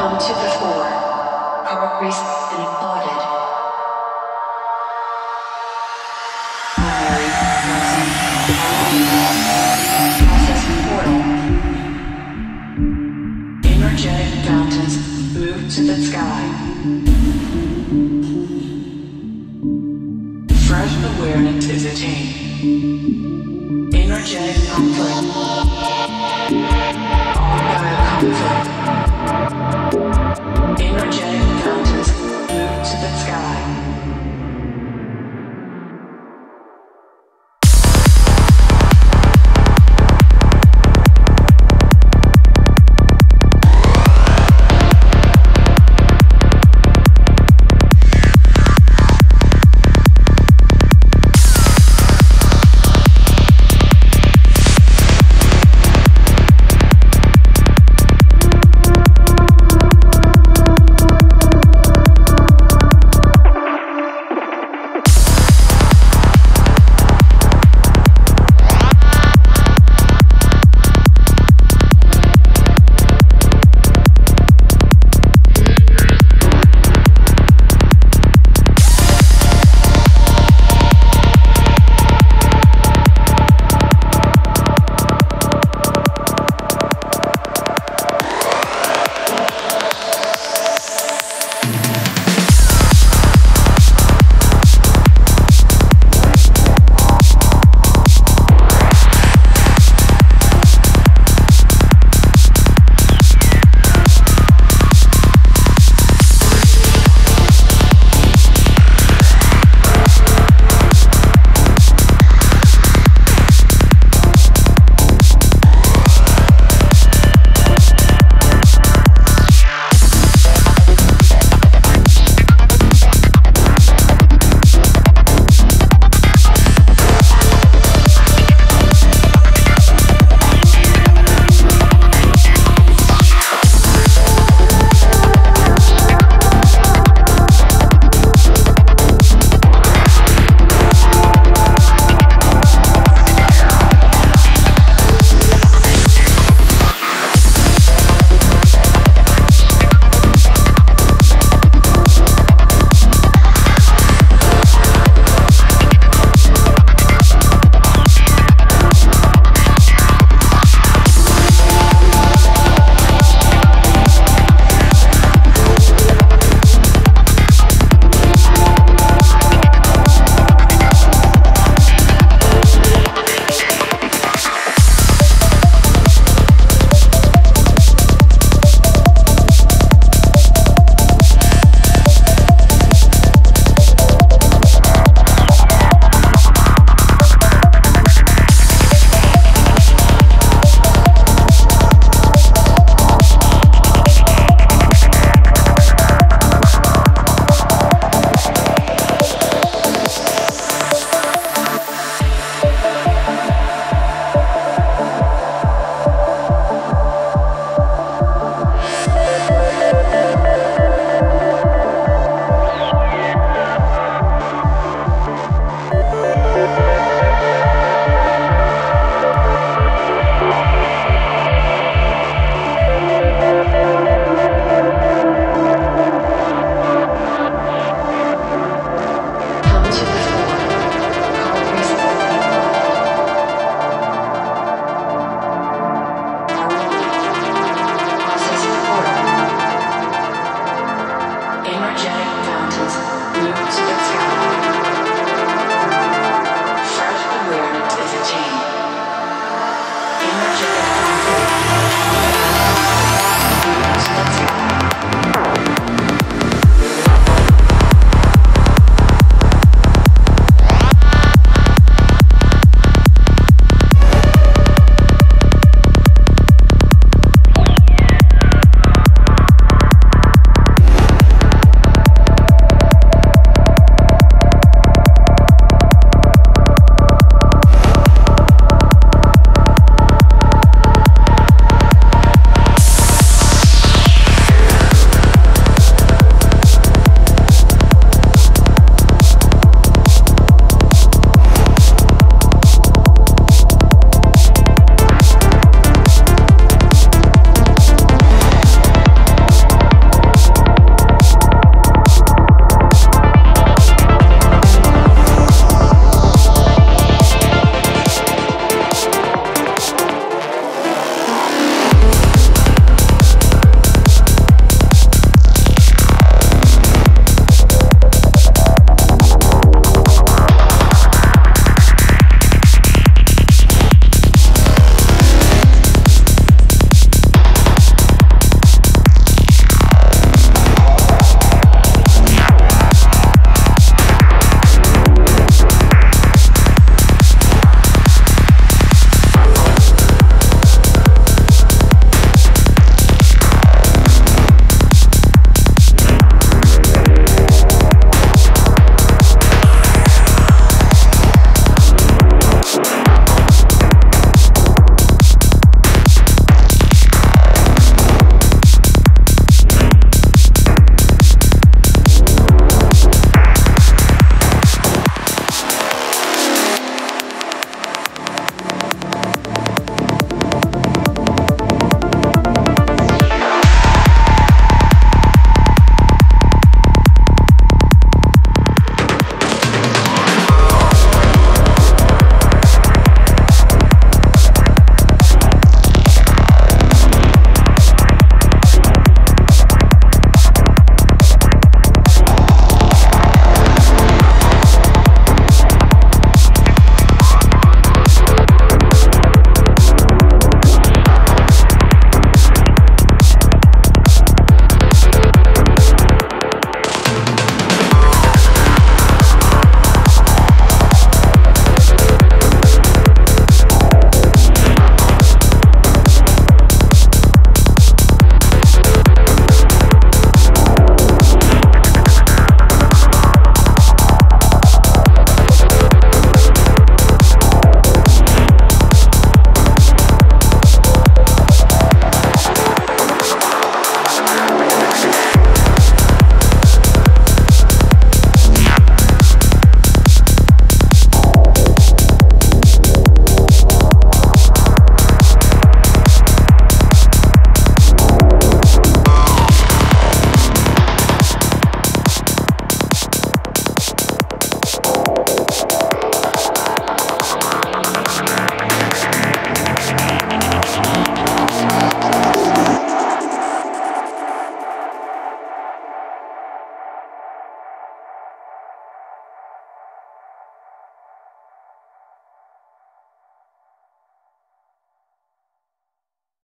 Come to the fore. Power grease and applauded. Primary process. Portal. Energetic fountains move to the sky. Fresh awareness is attained. Energetic conflict. All bioconflict